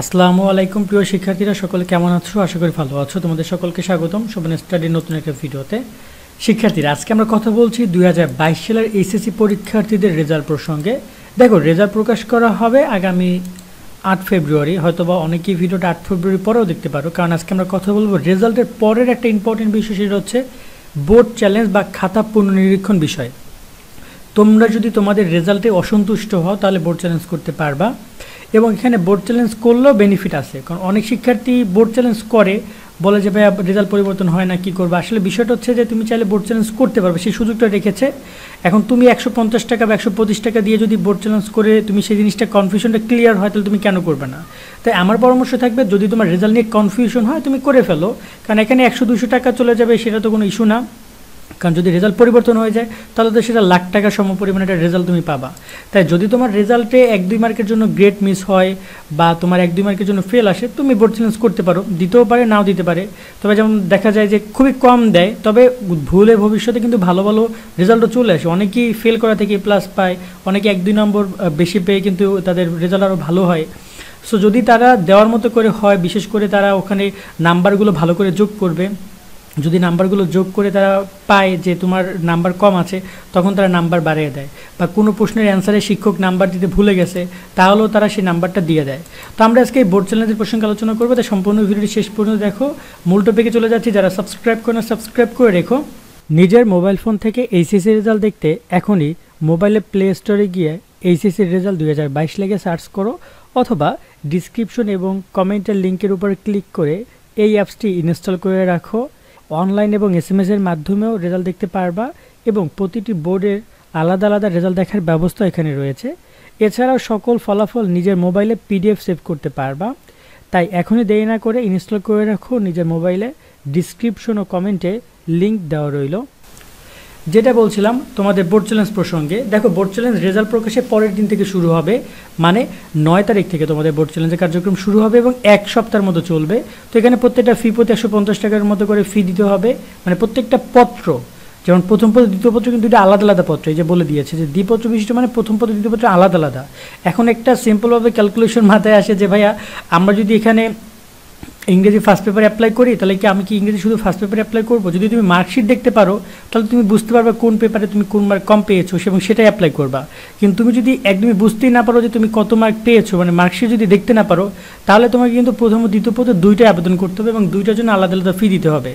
আসসালামু আলাইকুম, প্রিয় শিক্ষার্থীরা, সকলে কেমন আছো? আশা করি ভালো আছো। তোমাদের সকলকে স্বাগতম শোভন স্টাডির নতুন একটা ভিডিওতে। শিক্ষার্থীরা, আজকে আমরা কথা বলছি দুই হাজার বাইশ সালের এইচএসসি পরীক্ষার্থীদের রেজাল্ট প্রসঙ্গে। দেখো, রেজাল্ট প্রকাশ করা হবে আগামী আট ফেব্রুয়ারি। হয়তোবা অনেকেই ভিডিওটা আট ফেব্রুয়ারি পরেও দেখতে পারো, কারণ আজকে আমরা কথা বলব রেজাল্টের পরের একটা ইম্পর্টেন্ট বিষয়, সেটা হচ্ছে বোর্ড চ্যালেঞ্জ বা খাতা পুনর্নিরীক্ষণ বিষয়। তোমরা যদি তোমাদের রেজাল্টে অসন্তুষ্ট হও, তাহলে বোর্ড চ্যালেঞ্জ করতে পারবা। এবং এখানে বোর্ড চ্যালেঞ্জ করলেও বেনিফিট আছে। কারণ অনেক শিক্ষার্থী বোর্ড চ্যালেঞ্জ করে, বলে যে ভাই রেজাল্ট পরিবর্তন হয় না, কি করবে? আসলে বিষয়টা হচ্ছে যে, তুমি চাইলে বোর্ড চ্যালেঞ্জ করতে পারবে। সেই সুযোগটা রেখেছে। এখন তুমি একশো পঞ্চাশ টাকা বা একশো পঁচিশ টাকা দিয়ে যদি বোর্ড চ্যালেঞ্জ করে তুমি সেই জিনিসটা কনফিউশনটা ক্লিয়ার হয়, তাহলে তুমি কেন করবে না? তাই আমার পরামর্শ থাকবে, যদি তোমার রেজাল্ট নিয়ে কনফিউশন হয়, তুমি করে ফেলো। কারণ এখানে একশো দুশো টাকা চলে যাবে, সেটা তো কোনো ইস্যু না। কারণ যদি রেজাল্ট পরিবর্তন হয়ে যায়, তাহলে তো সেটা লাখ টাকা সম পরিমাণে একটা রেজাল্ট তুমি পাবা। তাই যদি তোমার রেজাল্টে এক, দুই মার্কের জন্য গ্রেড মিস হয় বা তোমার এক, দুই মার্কের জন্য ফেল আসে, তুমি বোর্ড চ্যালেঞ্জ করতে পারো। দিতেও পারে, নাও দিতে পারে। তবে যেমন দেখা যায় যে খুবই কম দেয়, তবে ভুলে ভবিষ্যতে কিন্তু ভালো ভালো রেজাল্টও চলে আসে। অনেকেই ফেল করা থেকে প্লাস পায়, অনেকে এক, দুই নম্বর বেশি পেয়ে কিন্তু তাদের রেজাল্ট আরও ভালো হয়। সো যদি তারা দেওয়ার মতো করে হয়, বিশেষ করে তারা ওখানে নাম্বারগুলো ভালো করে যোগ করবে যদি নাম্বারগুলো যোগ করে তারা পায় যে তোমার নাম্বার কম আছে, তখন তারা নাম্বার বাড়িয়ে দেয়। বা কোনো প্রশ্নের অ্যান্সারে শিক্ষক নাম্বার দিতে ভুলে গেছে, তাহলেও তারা সেই নাম্বারটা দিয়ে দেয়। তো আমরা আজকে এই বোর্ড চ্যালেঞ্জের প্রসঙ্গে আলোচনা করব। তাই সম্পূর্ণ ভিডিওটি শেষ পর্যন্ত দেখো। মূল টপিকে চলে যাচ্ছি। যারা সাবস্ক্রাইব করে না সাবস্ক্রাইব করে রেখো। নিজের মোবাইল ফোন থেকে এইচএসসি রেজাল্ট দেখতে এখনই মোবাইলে প্লে স্টোরে গিয়ে এইচএসসির রেজাল্ট দুই হাজার বাইশ লেগে সার্চ করো অথবা ডিসক্রিপশন এবং কমেন্টের লিঙ্কের উপর ক্লিক করে এই অ্যাপসটি ইনস্টল করে রাখো। অনলাইন এবং এস এম এস এর মাধ্যমেও রেজাল্ট দেখতে পারবা এবং প্রতিটি বোর্ডের আলাদা আলাদা রেজাল্ট দেখার ব্যবস্থা এখানে রয়েছে। এছাড়াও সকল ফলাফল নিজের মোবাইলে পিডিএফ সেভ করতে পারবা। তাই এখনই দেরি না করে ইনস্টল করে রাখো, নিজের মোবাইলে ডিসক্রিপশন ও কমেন্টে লিঙ্ক দেওয়া রইল। যেটা বলছিলাম, তোমাদের বোর্ড চ্যালেঞ্জ প্রসঙ্গে, দেখো বোর্ড চ্যালেঞ্জ রেজাল্ট প্রকাশের পরের দিন থেকে শুরু হবে মানে নয় তারিখ থেকে তোমাদের বোর্ড চ্যালেঞ্জের কার্যক্রম শুরু হবে এবং এক সপ্তাহের মতো চলবে। তো এখানে প্রত্যেকটা ফি প্রতি একশো পঞ্চাশ টাকার মতো করে ফি দিতে হবে মানে প্রত্যেকটা পত্র, যেমন প্রথম পত্র, দ্বিতীয় পত্র কিন্তু দুটো আলাদা আলাদা পত্র, এই যে বলে দিয়েছে যে দ্বিপত্র বিশিষ্ট মানে প্রথম পত্র, দ্বিতীয় পত্র আলাদা আলাদা। এখন একটা সিম্পলভাবে ক্যালকুলেশন মাথায় আসে যে ভাইয়া, আমরা যদি এখানে ইংরেজি ফার্স্ট পেপারে অ্যাপ্লাই করি, তাহলে কি আমি কি ইংরেজি শুধু ফার্স্ট পেপারে অ্যাপ্লাই করব? যদি তুমি মার্কশিট দেখতে পারো, তাহলে তুমি বুঝতে পারবে কোন পেপারে তুমি কোন মার্ক কম পেয়েছ এবং সেটাই অ্যাপ্লাই করবা। কিন্তু তুমি যদি একদমই বুঝতেই না পারো যে তুমি কত মার্ক পেয়েছ মানে মার্কশিট যদি দেখতে না পারো, তাহলে তোমাকে কিন্তু প্রথম দ্বিতীয় পথে দুইটাই আবেদন করতে হবে এবং দুইটার জন্য আলাদা আলাদা ফি দিতে হবে।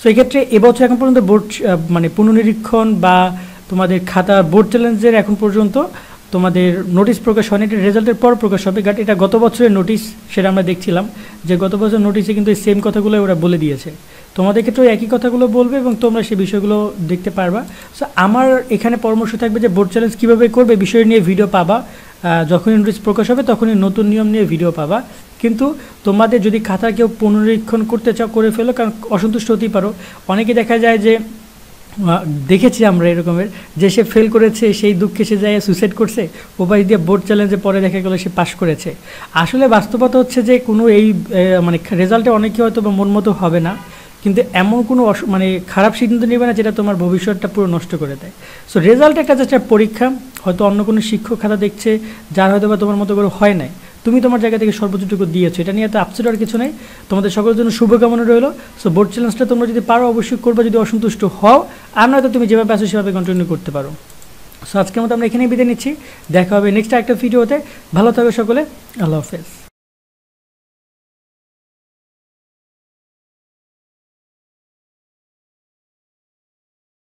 সো এক্ষেত্রে এবছর এখন পর্যন্ত বোর্ড মানে পুনর্নিরীক্ষণ বা তোমাদের খাতা বোর্ড চ্যালেঞ্জের এখন পর্যন্ত তোমাদের নোটিশ প্রকাশ হয়নি, এটা রেজাল্টের পর প্রকাশ হবে বাট এটা গত বছরের নোটিশ সেটা আমরা দেখছিলাম যে গত বছর নোটিশে কিন্তু এই সেম কথাগুলো ওরা বলে দিয়েছে। তোমাদের ক্ষেত্রেও একই কথাগুলো বলবে এবং তোমরা সেই বিষয়গুলো দেখতে পারবা। সো আমার এখানে পরামর্শ থাকবে যে বোর্ড চ্যালেঞ্জ কীভাবে করবে, বিষয় নিয়ে ভিডিও পাবা। যখনই নোটিশ প্রকাশ হবে তখনই নতুন নিয়ম নিয়ে ভিডিও পাবা। কিন্তু তোমাদের যদি খাতা কেউ পুনরীক্ষণ করতে চাও, করে ফেলো, কারণ অসন্তুষ্ট হতেই পারো। অনেকে দেখা যায় যে দেখেছি আমরা এরকমের। যে সে ফেল করেছে, সেই দুঃখে সে যায় সুইসাইড করছে উপায় দিয়ে বোর্ড চ্যালেঞ্জে পরে দেখা গেলো সে পাশ করেছে। আসলে বাস্তবতা হচ্ছে যে কোনো এই মানে রেজাল্টে অনেকে হয়তো বা মন মতো হবে না, কিন্তু এমন কোনো মানে খারাপ সিদ্ধান্ত নেবে না যেটা তোমার ভবিষ্যৎটা পুরো নষ্ট করে দেয়। সো রেজাল্ট একটা জাস্ট পরীক্ষা, হয়তো অন্য কোনো শিক্ষক খাতা দেখছে, যার হয়তো বা তোমার মতো করে হয় নাই। তুমি তোমার জায়গা থেকে সর্বোচ্চটুকু দিয়েছ, এটা নিয়ে এত আপসেট আর কিছু নেই। তোমাদের সকলের জন্য শুভকামনা রইল। সো বোর্ড চ্যালেঞ্জটা তোমরা যদি পারো, অবশ্যই করবে। যদি অসন্তুষ্ট হও, আর নয়তো তুমি যেভাবে আসো সেভাবে কন্টিনিউ করতে পারো। সো আজকের মতো আমরা এখানেই বিদায় নিচ্ছি। দেখা হবে নেক্সট একটা ভিডিওতে। ভালো থাকবে সকলে। আল্লাহ হাফেজ।